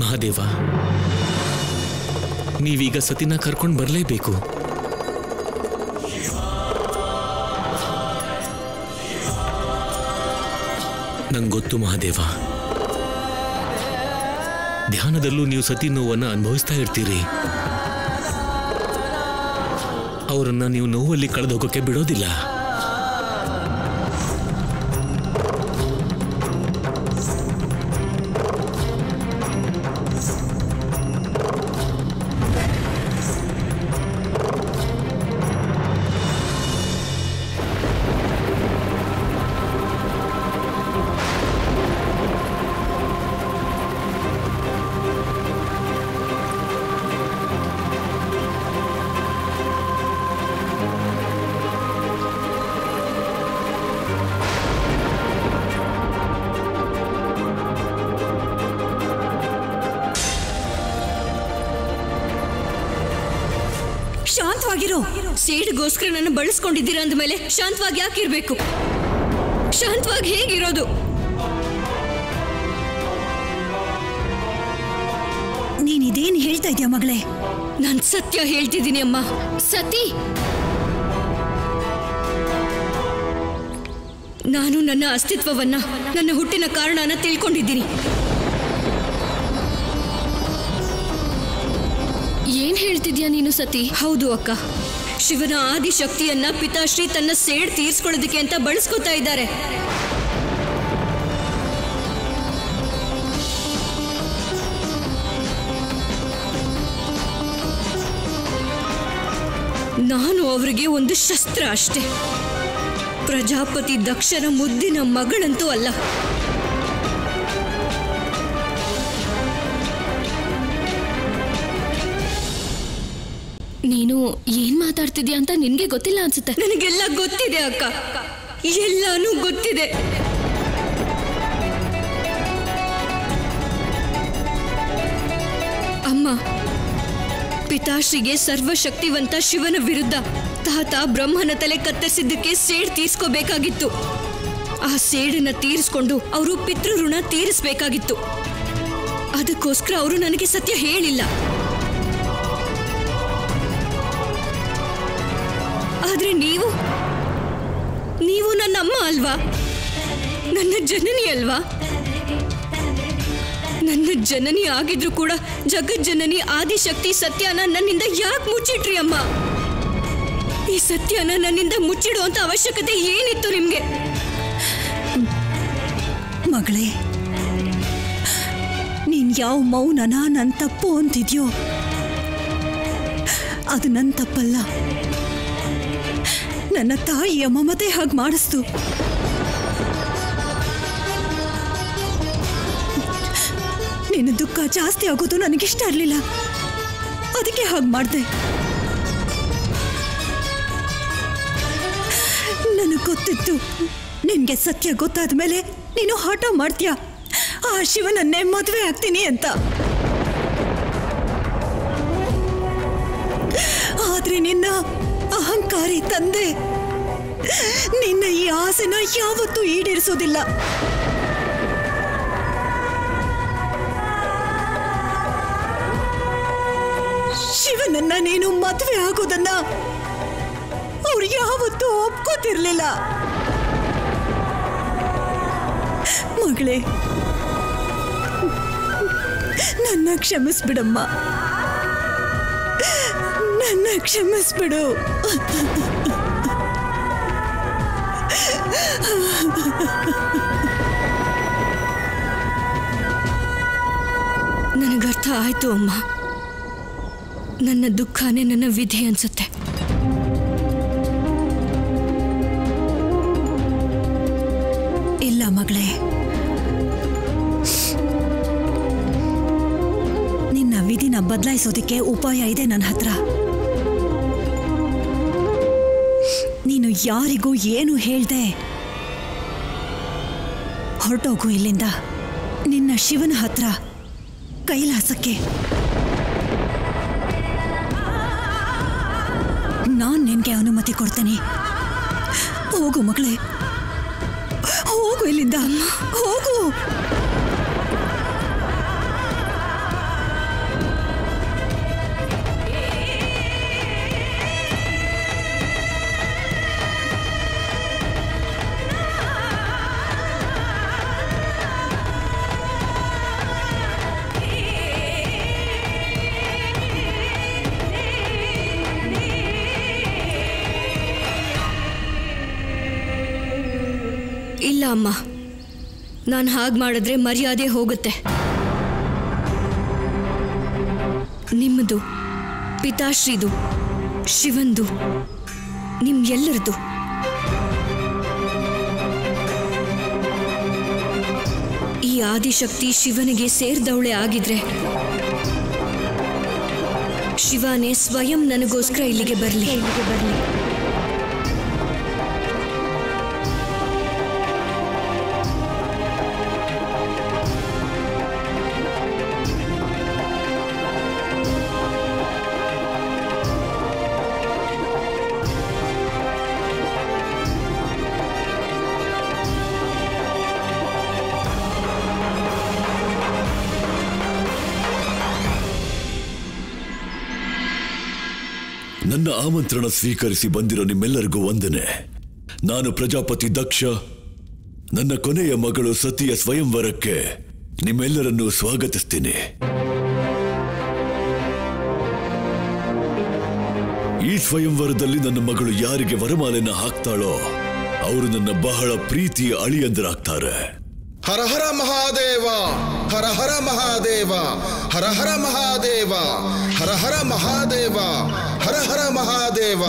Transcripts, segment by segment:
ಮಹಾದೇವ, ನೀವೀಗ ಸತಿನ ಕರ್ಕೊಂಡು ಬರಲೇಬೇಕು. ನಂಗೊತ್ತು ಮಹಾದೇವ, ಧ್ಯಾನದಲ್ಲೂ ನೀವು ಸತಿ ನೋವನ್ನು ಅನುಭವಿಸ್ತಾ ಇರ್ತೀರಿ. ಅವರನ್ನ ನೀವು ನೋವಲ್ಲಿ ಕಳೆದು ಹೋಗೋಕೆ ಬಿಡೋದಿಲ್ಲ. ಸೇಡ್ಗೋಸ್ಕರ ನನ್ನ ಬಳಸ್ಕೊಂಡಿದ್ದೀರಾ ಅಂದಮೇಲೆ ಶಾಂತವಾಗಿ ಯಾಕಿರ್ಬೇಕು ಶಾಂತವಾಗಿ ಹೇಗಿರೋದು ನೀನ್ ಹೇಳ್ತಾ ಇದ್ಯಾ ಮಗಳೇ? ನಾನ್ ಸತ್ಯ ಹೇಳ್ತಿದ್ದೀನಿ ಅಮ್ಮ. ಸತಿ! ನಾನು ನನ್ನ ಅಸ್ತಿತ್ವವನ್ನ, ನನ್ನ ಹುಟ್ಟಿನ ಕಾರಣನ ತಿಳ್ಕೊಂಡಿದ್ದೀನಿ. ಏನ್ ಹೇಳ್ತಿದ್ಯಾ ನೀನು ಸತಿ? ಹೌದು ಅಕ್ಕ. ಶಿವನ ಆದಿಶಕ್ತಿಯನ್ನ ಪಿತಾಶ್ರೀ ತನ್ನ ಸೇಡ್ ತೀರ್ಸ್ಕೊಳ್ಳೋದಕ್ಕೆ ಅಂತ ಬಳಸ್ಕೊತಾ ಇದ್ದಾರೆ. ನಾನು ಅವರಿಗೆ ಒಂದು ಶಸ್ತ್ರ ಅಷ್ಟೇ. ಪ್ರಜಾಪತಿ ದಕ್ಷನ ಮುದ್ದಿನ ಮಗಳಂತೂ ಅಲ್ಲ. ನೀನು ಏನ್ ಮಾತಾಡ್ತಿದ್ಯಾ ಅಂತ ನಿನ್ಗೆ ಗೊತ್ತಿಲ್ಲ ಅನ್ಸುತ್ತೆ. ನನಗೆಲ್ಲ ಗೊತ್ತಿದೆ ಅಕ್ಕ. ಎಲ್ಲಾನು ಗೊತ್ತಿದೆ. ಅಮ್ಮ, ಪಿತಾಶ್ರೀಗೆ ಸರ್ವಶಕ್ತಿವಂತ ಶಿವನ ವಿರುದ್ಧ ತಾತ ಬ್ರಹ್ಮನ ತಲೆ ಕತ್ತರಿಸಿದ್ದಕ್ಕೆ ಸೇಡ್ ತೀರ್ಸ್ಕೋಬೇಕಾಗಿತ್ತು. ಆ ಸೇಡನ್ನ ತೀರಿಸ್ಕೊಂಡು ಅವರು ಪಿತೃಋಣ ತೀರಿಸ್ಬೇಕಾಗಿತ್ತು. ಅದಕ್ಕೋಸ್ಕರ ಅವರು ನನಗೆ ಸತ್ಯ ಹೇಳಿಲ್ಲ. ಆದ್ರೆ ನೀವು? ನೀವು ನನ್ನ ಅಮ್ಮ ಅಲ್ವಾ? ನನ್ನ ಜನನಿ ಅಲ್ವಾ? ನನ್ನ ಜನನಿ ಆಗಿದ್ರು ಕೂಡ ಜಗಜ್ಜನನಿ, ಆದಿಶಕ್ತಿ, ಸತ್ಯನ ನನ್ನಿಂದ ಯಾಕೆ ಮುಚ್ಚಿಟ್ರಿ ಅಮ್ಮ? ಈ ಸತ್ಯನ ನನ್ನಿಂದ ಮುಚ್ಚಿಡುವಂತ ಅವಶ್ಯಕತೆ ಏನಿತ್ತು ನಿಮ್ಗೆ? ಮಗಳೇ, ನೀನ್ ಯಾವ ಮೌನನ ನನ್ನ ತಪ್ಪು ಅಂತಿದ್ಯೋ, ಅದು ನನ್ನ ತಪ್ಪಲ್ಲ. ನನ್ನ ತಾಯಿಯ ಮಮತೆ ಹಾಗೆ ಮಾಡಿಸ್ತು. ನಿನ್ನ ದುಃಖ ಜಾಸ್ತಿ ಆಗೋದು ನನಗಿಷ್ಟ ಇರಲಿಲ್ಲ. ಅದಕ್ಕೆ ಹಾಗೆ ಮಾಡಿದೆ. ನನಗೆ ಗೊತ್ತಿತ್ತು. ನಿನಗೆ ಸತ್ಯ ಗೊತ್ತಾದ ಮೇಲೆ ನೀನು ಹಠ ಮಾಡ್ತೀಯ? ಆ ಶಿವನನ್ನೇ ಮದುವೆ ಆಗ್ತೀನಿ ಅಂತ. ಆದ್ರೆ ನಿನ್ನ ಅಹಂಕಾರಿ ತಂದೆ. ನಿನ್ನ ಈ ಆಸೆನ ಯಾವತ್ತೂ ಈಡೇರಿಸೋದಿಲ್ಲ. ಶಿವನನ್ನ ನೀನು ಮದುವೆ ಆಗೋದನ್ನ ಅವ್ರು ಯಾವತ್ತೂ ಒಪ್ಕೋತಿರ್ಲಿಲ್ಲ. ಮಗಳೇ, ನನ್ನ ಕ್ಷಮಿಸ್ಬಿಡಮ್ಮ. ನನ್ನ ಕ್ಷಮಿಸ್ಬಿಡು. ನನಗರ್ಥ ಆಯ್ತು ಅಮ್ಮ. ನನ್ನ ದುಃಖನೇ ನನ್ನ ವಿಧಿ ಅನ್ಸುತ್ತೆ. ಇಲ್ಲ ಮಗಳೇ. ನಿನ್ನ ವಿಧಿನ ಬದಲಾಯಿಸೋದಕ್ಕೆ ಉಪಾಯ ಇದೆ ನನ್ನ ಹತ್ರ. ಯಾರಿಗೂ ಏನು ಹೇಳ್ದೆ? ಹೊರಟೋಗು ಇಲ್ಲಿಂದ. ನಿನ್ನ ಶಿವನ ಹತ್ರ. ಕೈಲಾಸಕ್ಕೆ. ನಾನ್ ನಿನ್ಗೆ ಅನುಮತಿ ಕೊಡ್ತೇನೆ. ಹೋಗು ಮಗಳೇ. ಹೋಗು ಇಲ್ಲಿಂದ. ಹೋಗು. ಅಮ್ಮ. ನಾನು ಹಾಗೆ ಮಾಡಿದ್ರೆ ಮರ್ಯಾದೆ ಹೋಗುತ್ತೆ. ನಿಮ್ಮದು ಪಿತಾಶ್ರೀದು, ಶಿವಂದು, ನಿಮ್ ಎಲ್ಲರದು. ಈ ಆದಿಶಕ್ತಿ ಶಿವನಿಗೆ ಸೇರ್ದವಳೆ ಆಗಿದ್ರೆ, ಶಿವನೇ ಸ್ವಯಂ ನನಗೋಸ್ಕರ ಇಲ್ಲಿಗೆ ಬರಲಿ ಇಲ್ಲಿಗೆ ಬರಲಿ. ನನ್ನ ಆಮಂತ್ರಣ ಸ್ವೀಕರಿಸಿ ಬಂದಿರೋ ನಿಮ್ಮೆಲ್ಲರಿಗೂ ವಂದನೆ. ನಾನು ಪ್ರಜಾಪತಿ ದಕ್ಷ. ನನ್ನ ಕೊನೆಯ ಮಗಳು ಸತಿಯ ಸ್ವಯಂವರಕ್ಕೆ ನಿಮ್ಮೆಲ್ಲರನ್ನು ಸ್ವಾಗತಿಸ್ತೀನಿ. ಈ ಸ್ವಯಂವರದಲ್ಲಿ ನನ್ನ ಮಗಳು ಯಾರಿಗೆ ವರಮಾಲೆನ ಹಾಕ್ತಾಳೋ, ಅವರು ನನ್ನ ಬಹಳ ಪ್ರೀತಿಯ ಅಳಿಯಂದರಾಗ್ತಾರೆ. ಹರ ಹರ ಮಹಾದೇವ, ಹರ ಹರ ಮಹಾದೇವ, ಹರ ಹರ ಮಹಾದೇವ, ಹರ ಹರ ಮಹಾದೇವ, ಹರ ಹರ ಮಹಾದೇವ.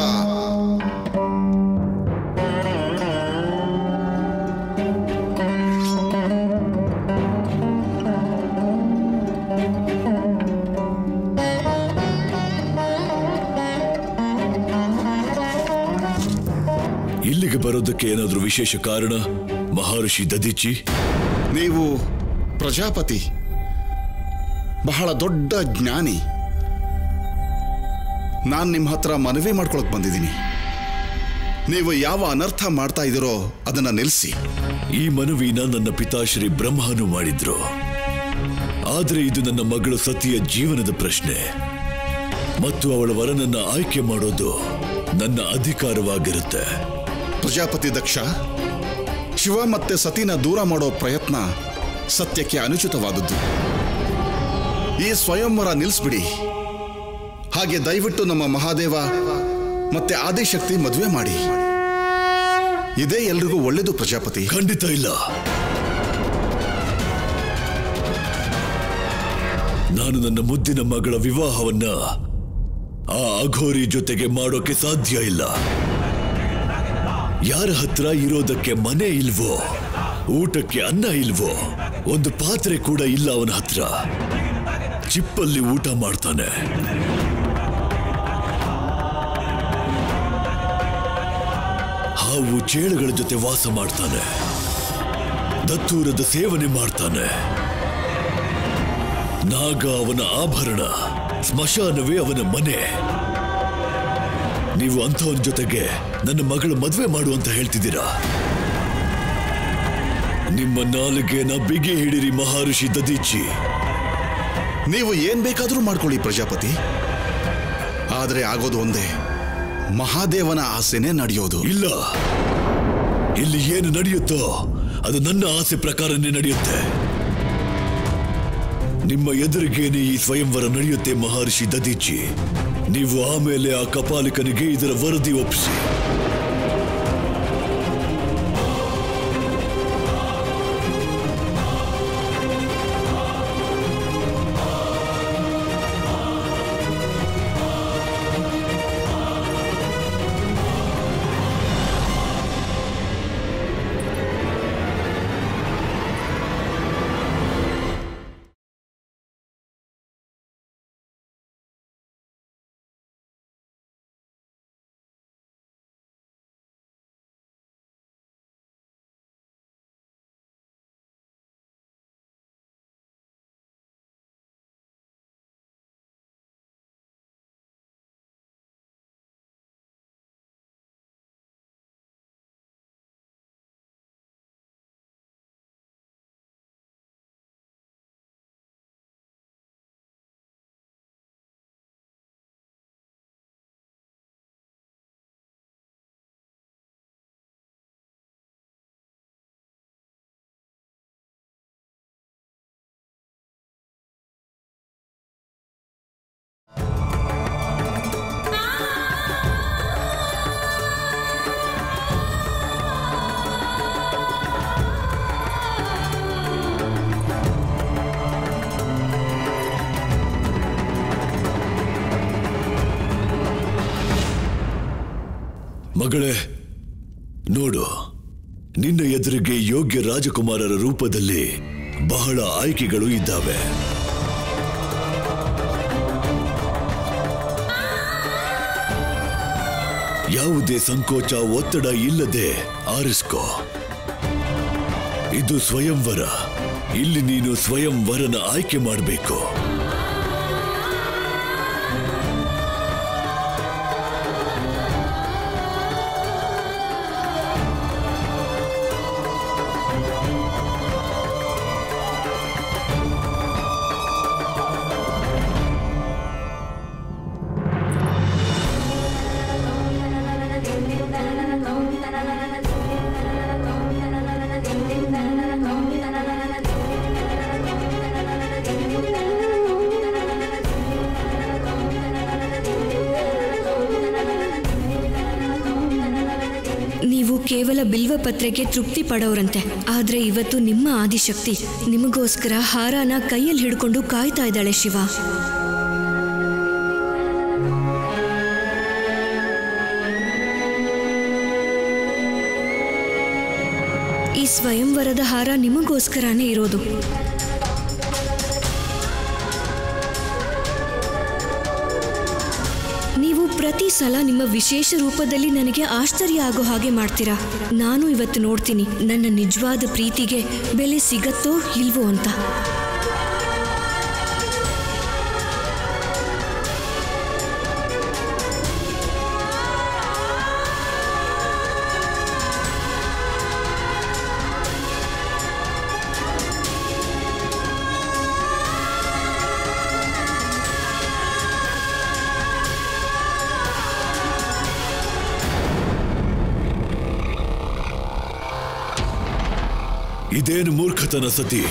ಇಲ್ಲಿಗೆ ಬರೋದಕ್ಕೆ ಏನಾದರೂ ವಿಶೇಷ ಕಾರಣ? ಮಹರ್ಷಿ ದದಿಚಿ ನೀವು ಪ್ರಜಾಪತಿ. ಬಹಳ ದೊಡ್ಡ ಜ್ಞಾನಿ. ನಾನು ನಿಮ್ಮ ಹತ್ರ ಮನವಿ ಮಾಡ್ಕೊಳಕ್ ಬಂದಿದ್ದೀನಿ. ನೀವು ಯಾವ ಅನರ್ಥ ಮಾಡ್ತಾ ಇದ್ದೀರೋ ಅದನ್ನ ನಿಲ್ಲಿಸಿ ಈ ಮನವಿನ ನನ್ನ ಪಿತಾಶ್ರೀ ಬ್ರಹ್ಮನು ಮಾಡಿದ್ರು. ಆದರೆ ಇದು ನನ್ನ ಮಗಳು ಸತಿಯ ಜೀವನದ ಪ್ರಶ್ನೆ. ಮತ್ತು ಅವಳ ವರನನ್ನ ಆಯ್ಕೆ ಮಾಡೋದು ನನ್ನ ಅಧಿಕಾರವಾಗಿರುತ್ತೆ. ಪ್ರಜಾಪತಿ ದಕ್ಷ ಶಿವ ಮತ್ತೆ ಸತಿನ ದೂರ ಮಾಡೋ ಪ್ರಯತ್ನ ಸತ್ಯಕ್ಕೆ ಅನುಚಿತವಾದದ್ದು. ಈ ಸ್ವಯಂವರ ನಿಲ್ಲಿಸ್ಬಿಡಿ ಹಾಗೆ ದಯವಿಟ್ಟು ನಮ್ಮ ಮಹಾದೇವ ಮತ್ತೆ ಆದಿಶಕ್ತಿ ಮದುವೆ ಮಾಡಿ. ಇದೇ ಎಲ್ರಿಗೂ ಒಳ್ಳೇದು ಪ್ರಜಾಪತಿ. ಖಂಡಿತ ಇಲ್ಲ. ನಾನು ನನ್ನ ಮುದ್ದಿನ ಮಗಳ ವಿವಾಹವನ್ನ ಆ ಅಘೋರಿ ಜೊತೆಗೆ ಮಾಡೋಕೆ ಸಾಧ್ಯ ಇಲ್ಲ. ಯಾರ ಹತ್ರ ಇರೋದಕ್ಕೆ ಮನೆ ಇಲ್ವೋ? ಊಟಕ್ಕೆ ಅನ್ನ ಇಲ್ವೋ? ಒಂದು ಪಾತ್ರೆ ಕೂಡ ಇಲ್ಲ ಅವನ ಹತ್ರ. ಚಿಪ್ಪಲ್ಲಿ ಊಟ ಮಾಡ್ತಾನೆ. ಹಾವು ಚೇಳುಗಳ ಜೊತೆ ವಾಸ ಮಾಡ್ತಾನೆ. ದತ್ತೂರದ ಸೇವನೆ ಮಾಡ್ತಾನೆ. ನಾಗ ಅವನ ಆಭರಣ, ಸ್ಮಶಾನವೇ ಅವನ ಮನೆ. ನೀವು ಅಂಥವ್ರ ಜೊತೆಗೆ ನನ್ನ ಮಗಳ ಮದುವೆ ಮಾಡು ಅಂತ ಹೇಳ್ತಿದ್ದೀರಾ? ನಿಮ್ಮ ನಾಲಿಗೆನ ಬಿಗಿ ಹಿಡಿರಿ ಮಹರ್ಷಿ ದದೀಚಿ ನೀವು ಏನ್ ಬೇಕಾದರೂ ಮಾಡ್ಕೊಳ್ಳಿ ಪ್ರಜಾಪತಿ. ಆದರೆ ಆಗೋದು ಒಂದೇ ಮಹಾದೇವನ ಆಸೆನೇ ನಡೆಯೋದು. ಇಲ್ಲ. ಇಲ್ಲಿ ಏನು ನಡೆಯುತ್ತೋ ಅದು ನನ್ನ ಆಸೆ ಪ್ರಕಾರನೇ ನಡೆಯುತ್ತೆ. ನಿಮ್ಮ ಎದುರಿಗೇನೆ ಈ ಸ್ವಯಂವರ ನಡೆಯುತ್ತೆ ಮಹರ್ಷಿ ದದೀಚಿ ನೀವು ಆಮೇಲೆ ಆ ಕಪಾಲಿಕನಿಗೆ ಇದರ ವರದಿ ಒಪ್ಪಿಸಿ. ಮಗಳೇ, ನೋಡು, ನಿನ್ನ ಎದುರಿಗೆ ಯೋಗ್ಯ ರಾಜಕುಮಾರರ ರೂಪದಲ್ಲಿ ಬಹಳ ಆಯ್ಕೆಗಳು ಇದ್ದಾವೆ. ಯಾವುದೇ ಸಂಕೋಚ, ಒತ್ತಡ ಇಲ್ಲದೆ ಆರಿಸ್ಕೋ. ಇದು ಸ್ವಯಂವರ. ಇಲ್ಲಿ ನೀನು ಸ್ವಯಂವರನ ಆಯ್ಕೆ ಮಾಡಬೇಕು. ಕೇವಲ ಬಿಲ್ವ ಪತ್ರೆಗೆ ತೃಪ್ತಿ ಪಡೋರಂತೆ. ಆದ್ರೆ ಇವತ್ತು ನಿಮ್ಮ ಆದಿಶಕ್ತಿ. ನಿಮಗೋಸ್ಕರ ಹಾರಾನ ಕೈಯಲ್ಲಿ ಹಿಡ್ಕೊಂಡು ಕಾಯ್ತಾ ಇದ್ದಾಳೆ ಶಿವ. ಈ ಸ್ವಯಂವರದ ಹಾರ ನಿಮಗೋಸ್ಕರನೇ ಇರೋದು. ನೀವು ಪ್ರತಿ ಸಲ ನಿಮ್ಮ ವಿಶೇಷ ರೂಪದಲ್ಲಿ ನನಗೆ ಆಶ್ಚರ್ಯ ಆಗೋ ಹಾಗೆ ಮಾಡ್ತೀರಾ? ನಾನು ಇವತ್ತು ನೋಡ್ತೀನಿ. ನನ್ನ ನಿಜವಾದ ಪ್ರೀತಿಗೆ ಬೆಲೆ ಸಿಗತ್ತೋ ಇಲ್ವೋ ಅಂತ. ಇದೇನು ಮೂರ್ಖತನ ಸತಿ?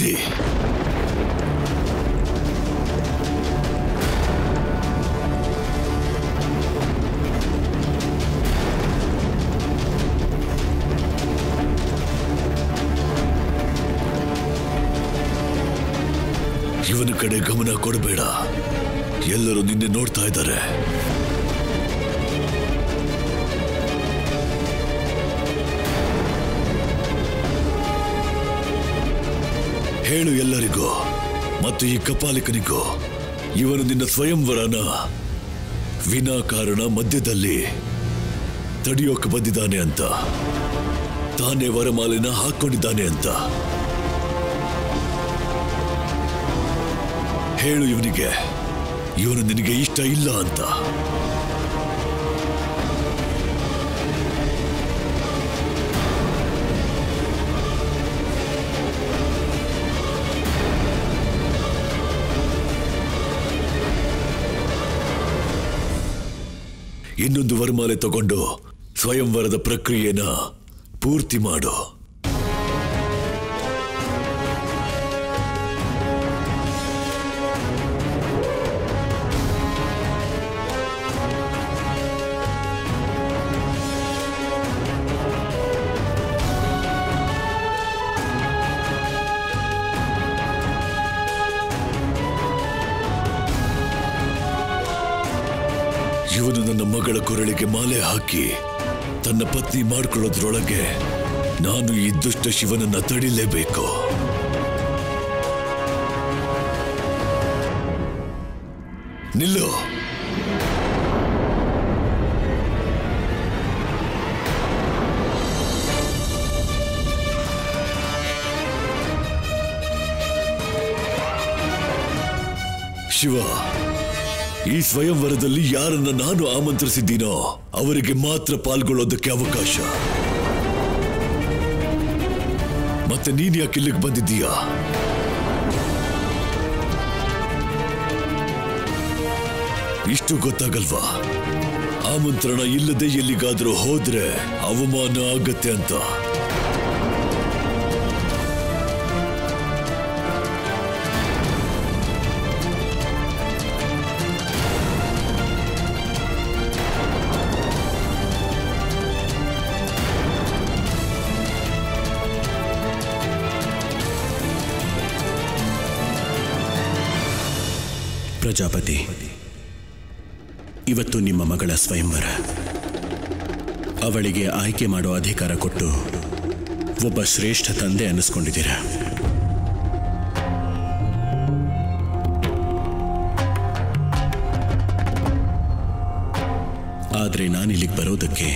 ಸತಿ ಇವನ ಕಡೆ ಗಮನ ಕೊಡಬೇಡ. ಎಲ್ಲರೂ ನಿನ್ನೆ ನೋಡ್ತಾ ಇದ್ದಾರೆ. ಹೇಳು ಎಲ್ಲರಿಗೂ ಮತ್ತು ಈ ಕಪಾಲಿಕನಿಗೂ ಇವನು ನಿನ್ನ ಸ್ವಯಂವರನ ವಿನಾಕಾರಣ ಮಧ್ಯದಲ್ಲಿ ತಡೆಯೋಕೆ ಬಂದಿದ್ದಾನೆ ಅಂತ. ತಾನೇ ವರಮಾಲಿನ ಹಾಕೊಂಡಿದ್ದಾನೆ ಅಂತ. ಹೇಳು ಇವನಿಗೆ, ಇವನು ನಿನಗೆ ಇಷ್ಟ ಇಲ್ಲ ಅಂತ. ಇನ್ನೊಂದು ವರಮಾಲೆ ತಗೊಂಡು ಸ್ವಯಂವರದ ಪ್ರಕ್ರಿಯೆನ ಪೂರ್ತಿ ಮಾಡು. ಇವನು ನನ್ನ ಮಗಳ ಕೊರಳಿಗೆ ಮಾಲೆ ಹಾಕಿ ತನ್ನ ಪತ್ನಿ ಮಾಡ್ಕೊಳ್ಳೋದ್ರೊಳಗೆ ನಾನು ಈ ದುಷ್ಟ ಶಿವನನ್ನ ತಡಿಲೇಬೇಕು. ನಿಲ್ಲು. ಶಿವ. ಈ ಸ್ವಯಂವರದಲ್ಲಿ ಯಾರನ್ನ ನಾನು ಆಮಂತ್ರಿಸಿದ್ದೀನೋ ಅವರಿಗೆ ಮಾತ್ರ ಪಾಲ್ಗೊಳ್ಳೋದಕ್ಕೆ ಅವಕಾಶ. ಮತ್ತೆ ನೀನ್ ಯಾಕೆ ಇಲ್ಲಿಗೆ ಬಂದಿದ್ದೀಯಾ? ಇಷ್ಟು ಗೊತ್ತಾಗಲ್ವಾ? ಆಮಂತ್ರಣ ಇಲ್ಲದೆ ಎಲ್ಲಿಗಾದ್ರೂ ಹೋದ್ರೆ ಅವಮಾನ ಆಗತ್ತೆ ಅಂತ. ಇವತ್ತು ನಿಮ್ಮ ಮಗಳ ಸ್ವಯಂವರ. ಅವಳಿಗೆ ಆಯ್ಕೆ ಮಾಡೋ ಅಧಿಕಾರ ಕೊಟ್ಟು ಒಬ್ಬ ಶ್ರೇಷ್ಠ ತಂದೆ ಅನ್ನಿಸ್ಕೊಂಡಿದ್ದೀರಾ? ಆದರೆ ನಾನಿಲ್ಲಿಗೆ ಬರೋದಕ್ಕೆ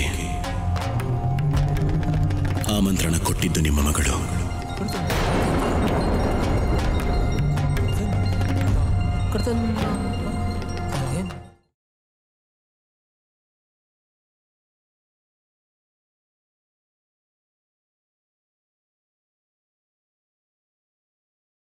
ಆಮಂತ್ರಣ ಕೊಟ್ಟಿದ್ದು ನಿಮ್ಮ ಮಗಳು. Cortando.